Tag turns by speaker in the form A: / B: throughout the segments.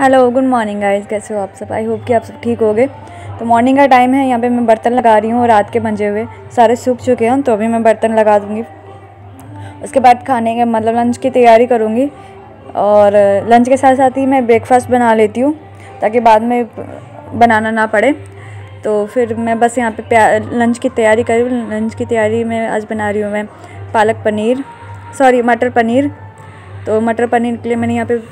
A: Hello good morning guys कैसे हो आप सब? आई होप कि आप सब ठीक हो गए तो मॉर्निंग का टाइम है, यहाँ पे मैं बर्तन लगा रही हूँ और रात के बंजे हुए। सारे सूख चुके हैं तो अभी मैं बर्तन लगा दूँगी। उसके बाद खाने के मतलब लंच की तैयारी करूँगी। और लंच के साथ साथ ही मैं ब्रेकफास्ट बना लेती हूँ, ताकि बाद में बनाना ना पड़े। तो फिर मैं बस यहाँ पे लंच की तैयारी करूँ लंच की तैयारी में आज बना रही हूँ मैं पालक पनीर सॉरी मटर पनीर। तो मटर पनीर के लिए मैंने यहाँ पे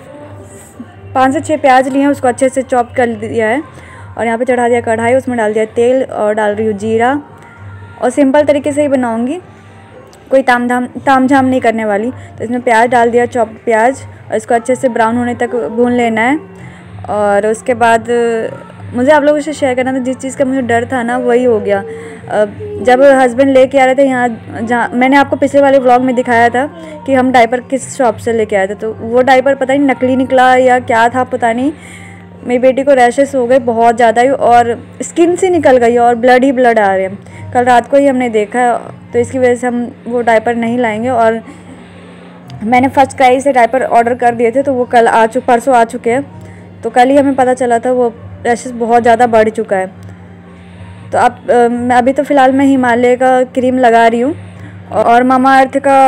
A: पाँच से छः प्याज लिए हैं, उसको अच्छे से चॉप कर दिया है। और यहाँ पे चढ़ा दिया कढ़ाई, उसमें डाल दिया तेल और डाल रही हूँ जीरा। और सिंपल तरीके से ही बनाऊँगी। कोई ताम धाम ताम झाम नहीं करने वाली। तो इसमें प्याज डाल दिया, चॉप प्याज। और इसको अच्छे से ब्राउन होने तक भून लेना है। और उसके बाद मुझे आप लोगों से शेयर करना था, जिस चीज़ का मुझे डर था ना, वही हो गया। जब हस्बैंड लेके आ रहे थे यहाँ, जहाँ, मैंने आपको पिछले वाले व्लॉग में दिखाया था कि हम डाइपर किस शॉप से लेके आए थे तो वो डाइपर पता नहीं नकली निकला या क्या था, पता नहीं। मेरी बेटी को रैशेस हो गए बहुत ज़्यादा ही और स्किन से निकल गई और ब्लड ही ब्लड आ रहे हैं। कल रात को ही हमने देखा तो इसकी वजह से हम वो डाइपर नहीं लाएँगे और मैंने फ़र्स्ट क्राई से डाइपर ऑर्डर कर दिए थे तो वो कल आ चुके परसों आ चुके हैं। तो कल ही हमें पता चला था वो रैशेस बहुत ज़्यादा बढ़ चुका है। तो अब मैं अभी तो फ़िलहाल मैं हिमालय का क्रीम लगा रही हूँ और मामा अर्थ का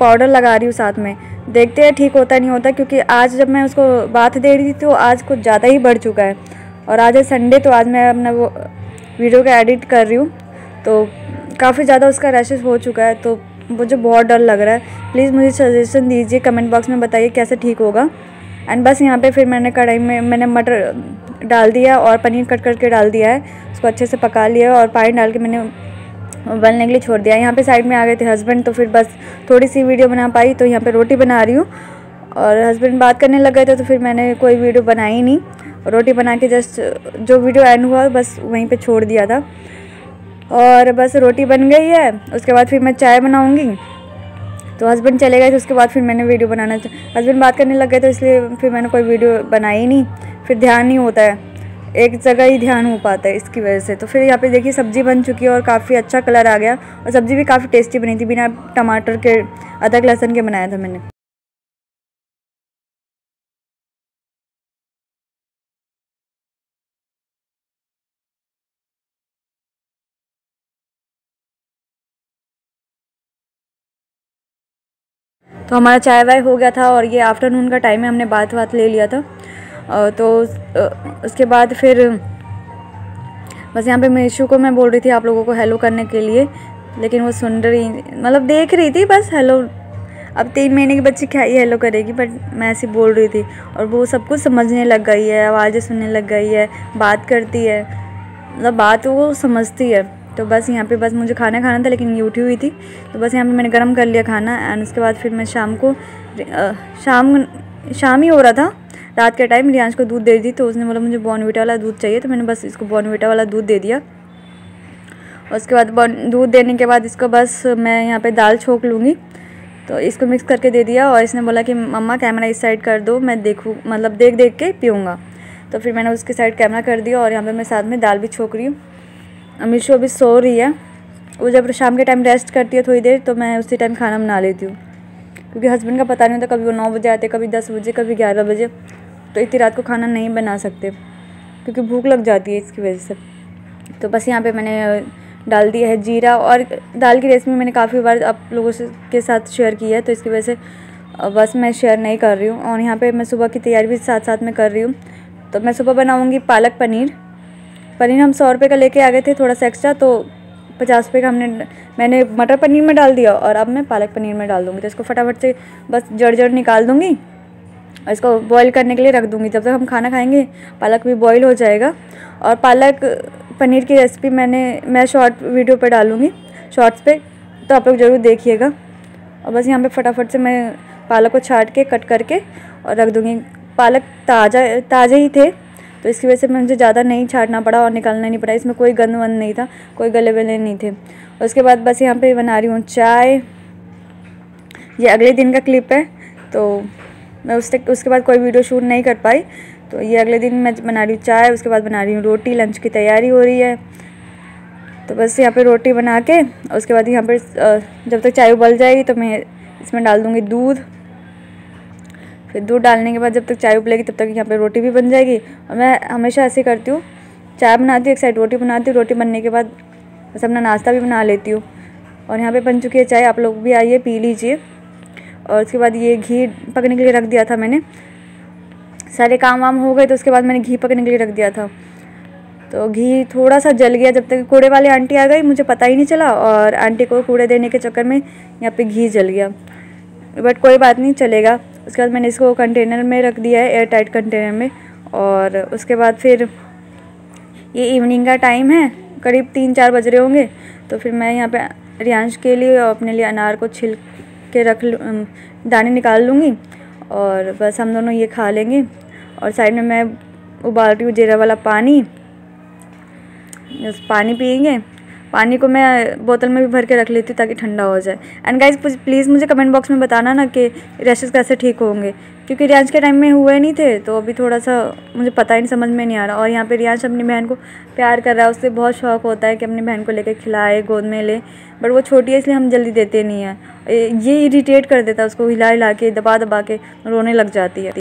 A: पाउडर लगा रही हूँ साथ में। देखते हैं, ठीक होता नहीं होता क्योंकि आज जब मैं उसको बात दे रही थी तो आज कुछ ज़्यादा ही बढ़ चुका है। और आज है संडे तो आज मैं अपना वो वीडियो का एडिट कर रही हूँ। तो काफ़ी ज़्यादा उसका रैशेस हो चुका है तो मुझे बहुत डर लग रहा है। प्लीज़ मुझे सजेशन दीजिए कमेंट बॉक्स में बताइए कैसे ठीक होगा। एंड बस यहाँ पे फिर मैंने कढ़ाई में, मैंने मटर डाल दिया और पनीर कट करके डाल दिया है। उसको अच्छे से पका लिया और पानी डाल के मैंने उबलने के लिए छोड़ दिया। यहाँ पे साइड में आ गए थे हस्बैंड तो फिर बस थोड़ी सी वीडियो बना पाई तो यहाँ पे रोटी बना रही हूँ। और हस्बैंड बात करने लग गए थे तो फिर मैंने कोई वीडियो बनाई नहीं। रोटी बना के जस्ट जो वीडियो एंड हुआ, बस वहीं पे छोड़ दिया था। और बस रोटी बन गई है, उसके बाद फिर मैं चाय बनाऊँगी। तो हस्बैंड चले गए थे उसके बाद फिर मैंने वीडियो बनाना था। हस्बैंड बात करने लग गए तो इसलिए फिर मैंने कोई वीडियो बनाई नहीं। फिर ध्यान नहीं होता है। एक जगह ही ध्यान हो पाता है इसकी वजह से। तो फिर यहाँ पे देखिए सब्ज़ी बन चुकी है और काफ़ी अच्छा कलर आ गया। और सब्ज़ी भी काफ़ी टेस्टी बनी थी, बिना टमाटर के, अदरक लहसुन के बनाया था मैंने। तो हमारा चाय वाय हो गया था और ये आफ्टरनून का टाइम है, हमने बात बात ले लिया था। तो उसके बाद फिर, बस यहाँ पे मीशू को मैं बोल रही थी आप लोगों को हेलो करने के लिए, लेकिन वो सुन रही मतलब देख रही थी बस हेलो अब तीन महीने की बच्ची क्या ही हेलो करेगी बट मैं ऐसी बोल रही थी और वो सब कुछ समझने लग गई है, आवाज़ें सुनने लग गई है, बात करती है मतलब बात वो समझती है। तो बस यहाँ पे बस मुझे खाना खाना था, लेकिन ये उठी हुई थी। तो बस यहाँ पे मैंने गर्म कर लिया खाना एंड उसके बाद फिर मैं शाम को शाम शाम ही हो रहा था। रात के टाइम रियांश को दूध दे दी तो उसने बोला मुझे बॉर्नविटा वाला दूध चाहिए तो मैंने बस इसको बॉर्नविटा वाला दूध दे दिया। उसके बाद दूध देने के बाद इसको बस मैं यहाँ पे दाल छोंक लूँगी। तो इसको मिक्स करके दे दिया, और इसने बोला कि, मम्मा कैमरा इस साइड कर दो, मैं देखूँ मतलब देख देख के पीऊँगा। तो फिर मैंने उसके साइड कैमरा कर दिया, और यहाँ पर मैं साथ में दाल भी छोक रही हूँ। अमीशो अभी सो रही है। वो जब शाम के टाइम रेस्ट करती है थोड़ी देर तो मैं उसी टाइम खाना बना लेती हूँ। क्योंकि हस्बैंड का पता नहीं होता, कभी वो नौ बजे आते, कभी दस बजे, कभी ग्यारह बजे तो इतनी रात को खाना नहीं बना सकते। क्योंकि भूख लग जाती है इसकी वजह से। तो बस यहाँ पे मैंने डाल दिया है जीरा और दाल की रेसिपी मैंने काफ़ी बार आप लोगों से, के साथ शेयर की है तो इसकी वजह से बस मैं शेयर नहीं कर रही हूँ। और यहाँ पे मैं सुबह की तैयारी भी साथ साथ में कर रही हूँ। तो मैं सुबह बनाऊँगी पालक पनीर पनीर हम सौ रुपये का लेके आ गए थे थोड़ा सा एक्स्ट्रा तो पचास रुपये का हमने, मैंने मटर पनीर में डाल दिया और अब मैं पालक पनीर में डाल दूँगी। तो इसको फटाफट से बस जड़ जड़ निकाल दूँगी और इसको बॉईल करने के लिए रख दूँगी। जब तक हम खाना खाएँगे, पालक भी बॉईल हो जाएगा। और पालक पनीर की रेसिपी मैंने, मैं शॉर्ट वीडियो पर डालूँगी शॉर्ट्स पे तो आप लोग ज़रूर देखिएगा। और बस यहाँ पे फटाफट से मैं पालक को छाट के कट करके और रख दूँगी। पालक ताज़ा, ताज़े ही थे। तो इसकी वजह से मुझे ज़्यादा नहीं छाटना पड़ा और निकालना नहीं पड़ा। इसमें कोई गंद वंद नहीं था, कोई गले वले नहीं थे। उसके बाद बस यहाँ पर बना रही हूँ चाय। ये अगले दिन का क्लिप है तो मैं उससे, उसके बाद कोई वीडियो शूट नहीं कर पाई। तो ये अगले दिन मैं बना रही हूँ चाय, उसके बाद बना रही हूँ रोटी, लंच की तैयारी हो रही है। तो बस यहाँ पे रोटी बना के, उसके बाद यहाँ पर जब तक चाय उबल जाएगी तो मैं इसमें डाल दूँगी दूध। फिर दूध डालने के बाद जब तक चाय उबलेगी तब तक यहाँ पे रोटी भी बन जाएगी। और मैं हमेशा ऐसे करती हूँ। चाय बनाती हूँ, एक साइड रोटी बनाती हूँ, रोटी बनने के बाद बस अपना नाश्ता भी बना लेती हूँ। और यहाँ पे बन चुकी है चाय, आप लोग भी आइए, पी लीजिए। और उसके बाद ये घी पकने के लिए रख दिया था मैंने। सारे काम वाम हो गए तो उसके बाद मैंने घी पकने के लिए रख दिया था। तो घी थोड़ा सा जल गया, जब तक कूड़े वाली आंटी आ गई, मुझे पता ही नहीं चला। और आंटी को कूड़े देने के चक्कर में यहाँ पे घी जल गया। बट कोई बात नहीं, चलेगा। उसके बाद मैंने इसको कंटेनर में रख दिया है एयर टाइट कंटेनर में। और उसके बाद फिर ये इवनिंग का टाइम है, करीब तीन चार बज रहे होंगे। तो फिर मैं यहाँ पे रियांश के लिए और अपने लिए अनार को छिल के रख दाने निकाल लूँगी। और बस हम दोनों ये खा लेंगे। और साइड में मैं उबाल रही हूँ जीरा वाला पानी। पानी पियेंगे। पानी को मैं बोतल में भी भर के रख लेती हूँ ताकि ठंडा हो जाए। एंड गाइज़ प्लीज़ मुझे कमेंट बॉक्स में बताना ना कि रैशेज़ कैसे ठीक होंगे। क्योंकि रियांश के टाइम में हुए नहीं थे तो अभी थोड़ा सा मुझे पता ही नहीं, समझ में नहीं आ रहा। और यहाँ पे रियांश अपनी बहन को प्यार कर रहा है, उससे बहुत शौक होता है कि अपनी बहन को लेकर खिलाए, गोद में ले। बट वो छोटी है, इसलिए हम जल्दी देते नहीं हैं। ये इरीटेट कर देता है उसको हिला हिला के दबा दबा के, रोने लग जाती है।